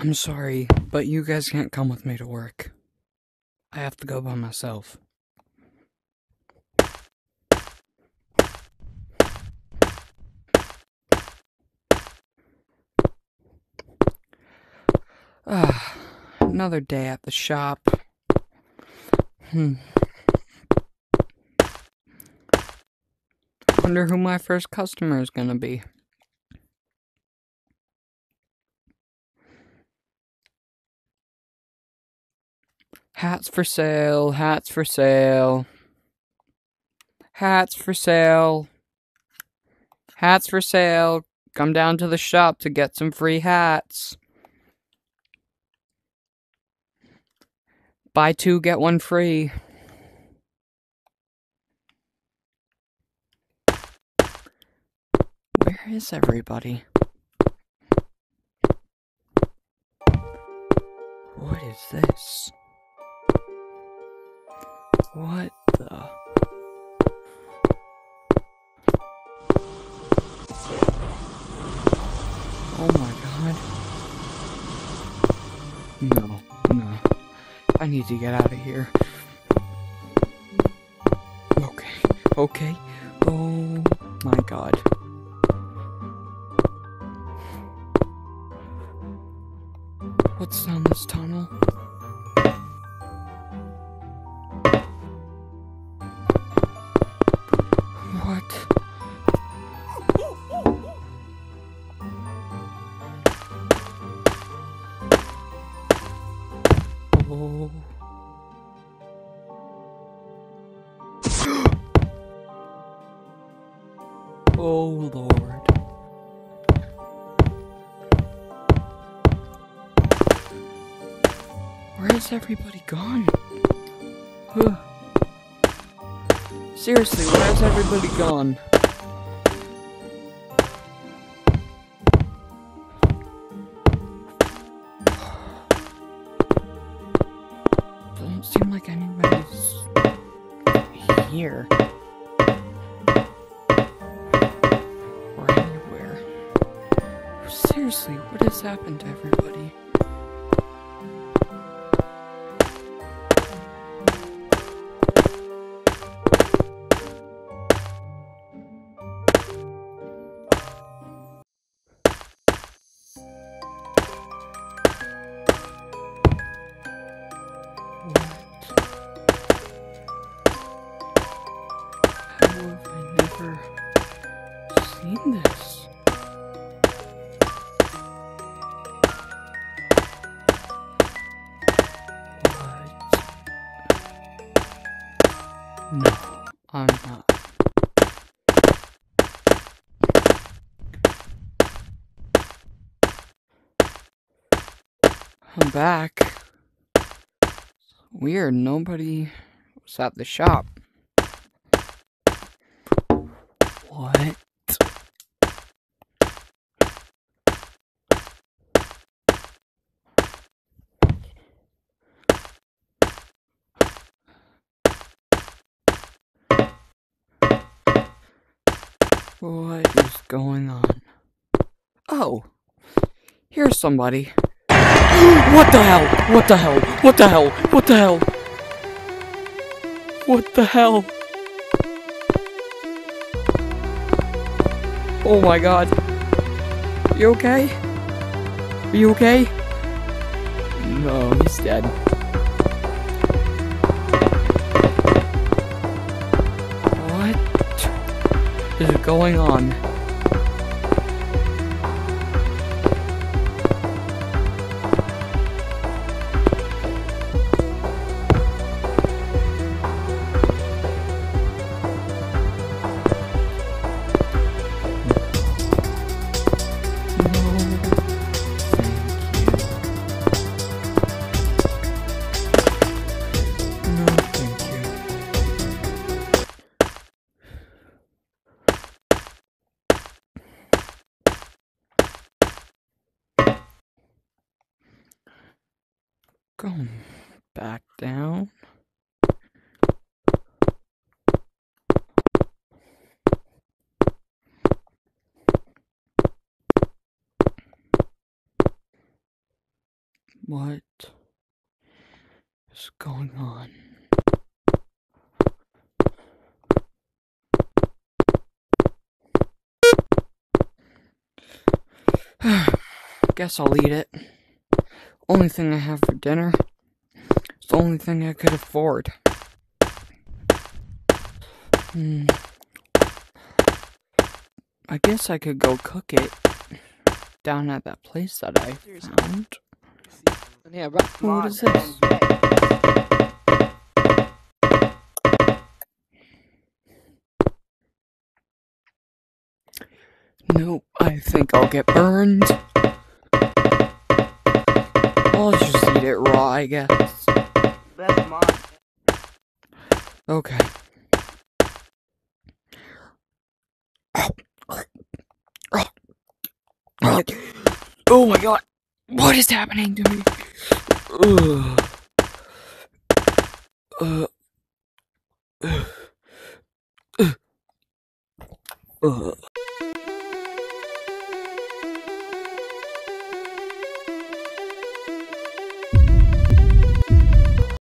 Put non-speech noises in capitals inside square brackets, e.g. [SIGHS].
I'm sorry, but you guys can't come with me to work. I have to go by myself. Ah, another day at the shop. Hmm. Wonder who my first customer is gonna be. Hats for sale, hats for sale. Hats for sale. Hats for sale. Come down to the shop to get some free hats. Buy two, get one free. Where is everybody? What is this? What the? Oh my god. No, no. I need to get out of here. Okay, okay. Oh my god. What's down this tunnel? Oh Lord. Where has everybody gone? Huh. Seriously, where has everybody gone? Doesn't seem like anybody's here. Seriously, what has happened to everybody? I'm not. I'm back. Weird, nobody was at the shop. What? What is going on? Oh, here's somebody. [GASPS] What the hell? What the hell? What the hell? What the hell? What the hell? Oh my god. You okay? Are you okay? No, he's dead. Is going on? Going back down. What is going on? [SIGHS] Guess I'll eat it. Only thing I have for dinner. It's the only thing I could afford. Hmm. I guess I could go cook it down at that place that I found. What is this? Nope, I think I'll get burned. Eat it raw, I guess. That's mine. Okay. Oh my god. What is happening to me? Ugh. Uh. Ugh. Ugh.